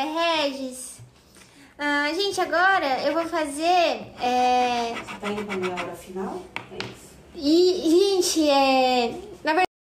Obrigada, Regis. Ah, gente, agora eu vou fazer. É... Você tá indo pra minha hora final? É isso. E, gente, é. Na verdade.